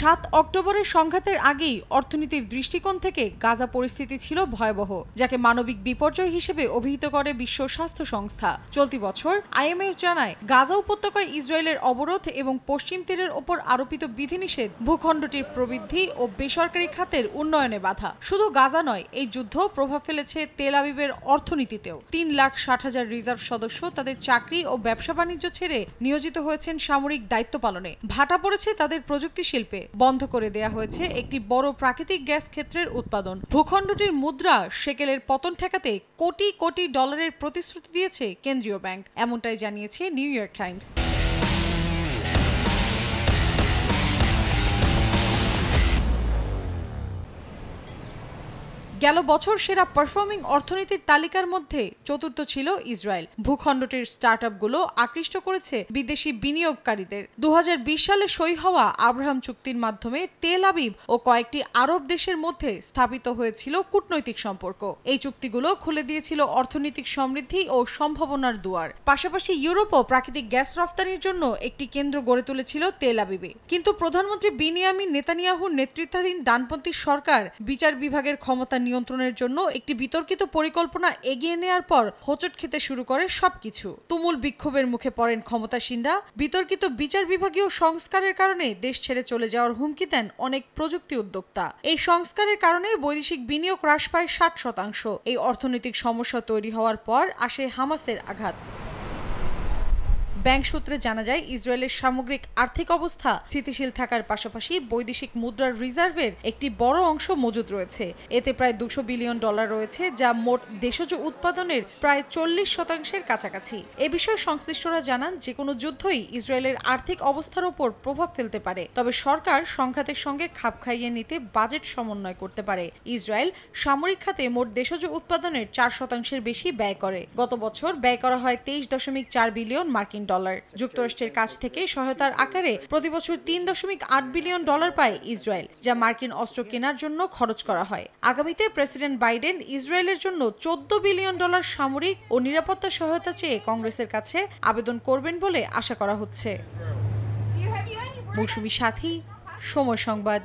সাত অক্টোবরের সংঘাতের আগেই অর্থনীতির দৃষ্টিকোণ থেকে গাজা পরিস্থিতি ছিল ভয়াবহ, যাকে মানবিক বিপর্যয় হিসেবে অভিহিত করে বিশ্ব স্বাস্থ্য সংস্থা। চলতি বছর আইএমএফ জানায়, গাজা উপত্যকায় ইসরায়েলের অবরোধ এবং পশ্চিম তীরের ওপর আরোপিত বিধিনিষেধ ভূখণ্ডটির প্রবৃদ্ধি ও বেসরকারি খাতের উন্নয়নে বাধা। শুধু গাজা নয়, এই যুদ্ধ প্রভাব ফেলেছে তেল আবিবের অর্থনীতিতেও। তিন লাখ ষাট হাজার রিজার্ভ সদস্য তাদের চাকরি ও ব্যবসা বাণিজ্য ছেড়ে নিয়োজিত হয়েছেন সামরিক দায়িত্ব পালনে। ভাটা পড়েছে তাদের প্রযুক্তি শিল্পে। বন্ধ করে দেয়া হয়েছে একটি বড় প্রাকৃতিক গ্যাস ক্ষেত্রের উৎপাদন। ভূখণ্ডটির মুদ্রা সেকেলের পতন ঠেকাতে কোটি কোটি ডলারের প্রতিশ্রুতি দিয়েছে কেন্দ্রীয় ব্যাংক, এমনটাই জানিয়েছে নিউ ইয়র্ক টাইমস। গেল বছর সেরা পারফর্মিং অর্থনীতির তালিকার মধ্যে চতুর্থ ছিল ইসরায়েল। ভূখণ্ডটির স্টার্টআপগুলো আকৃষ্ট করেছে বিদেশি বিনিয়োগকারীদের। দু হাজার বিশ সালে সই হওয়া আব্রাহাম চুক্তির মাধ্যমে তেল আবিব ও কয়েকটি আরব দেশের মধ্যে স্থাপিত হয়েছিল কূটনৈতিক সম্পর্ক। এই চুক্তিগুলো খুলে দিয়েছিল অর্থনৈতিক সমৃদ্ধি ও সম্ভাবনার দুয়ার। পাশাপাশি ইউরোপও প্রাকৃতিক গ্যাস রফতানির জন্য একটি কেন্দ্র গড়ে তুলেছিল তেল আবিবে। কিন্তু প্রধানমন্ত্রী বিনিয়ামিন নেতানিয়াহুর নেতৃত্বাধীন ডানপন্থী সরকার বিচার বিভাগের ক্ষমতা নিয়ন্ত্রণের জন্য একটি বিতর্কিত পরিকল্পনা এগিয়ে নেয়ার পর হোঁচট খেতে শুরু করে সবকিছু। তুমুল বিক্ষোভের মুখে পড়েন ক্ষমতাসীনরা বিতর্কিত বিচার বিভাগীয় সংস্কারের কারণে দেশ ছেড়ে চলে যাওয়ার হুমকি দেন অনেক প্রযুক্তি উদ্যোক্তা। এই সংস্কারের কারণে বৈদেশিক বিনিয়োগ হ্রাস পায় ষাট শতাংশ। এই অর্থনৈতিক সমস্যা তৈরি হওয়ার পর আসে হামাসের আঘাত। ব্যাংক সূত্রে জানা যায়, ইসরায়েলের সামগ্রিক আর্থিক অবস্থা স্থিতিশীল থাকার পাশাপাশি বৈদেশিক মুদ্রার রিজার্ভের একটি বড় অংশ মজুদ রয়েছে। এতে প্রায় দুশো বিলিয়ন ডলার রয়েছে, যা মোট দেশজ উৎপাদনের প্রায় চল্লিশ শতাংশের কাছাকাছি। এ বিষয়ে সংশ্লিষ্টরা জানান যে কোনো যুদ্ধই ইসরায়েলের আর্থিক অবস্থার ওপর প্রভাব ফেলতে পারে। তবে সরকার সংঘাতের সঙ্গে খাপ খাইয়ে নিতে বাজেট সমন্বয় করতে পারে। ইসরায়েল সামরিক খাতে মোট দেশজ উৎপাদনের চার শতাংশের বেশি ব্যয় করে। গত বছর ব্যয় করা হয় তেইশ দশমিক চার বিলিয়ন মার্কিন ডলার। যুক্তরাষ্ট্রের কাছ থেকে সহায়তার আকারে প্রতি বছর তিন দশমিক আট বিলিয়ন ডলার পায় ইসরায়েল যা মার্কিন অস্ত্র কেনার জন্য খরচ করা হয়। আগামীতে প্রেসিডেন্ট বাইডেন ইসরায়েলের জন্য চোদ্দ বিলিয়ন ডলার সামরিক ও নিরাপত্তা সহায়তা চেয়ে কংগ্রেসের কাছে আবেদন করবেন বলে আশা করা হচ্ছে। মৌসুমী সাথী সময় সংবাদ।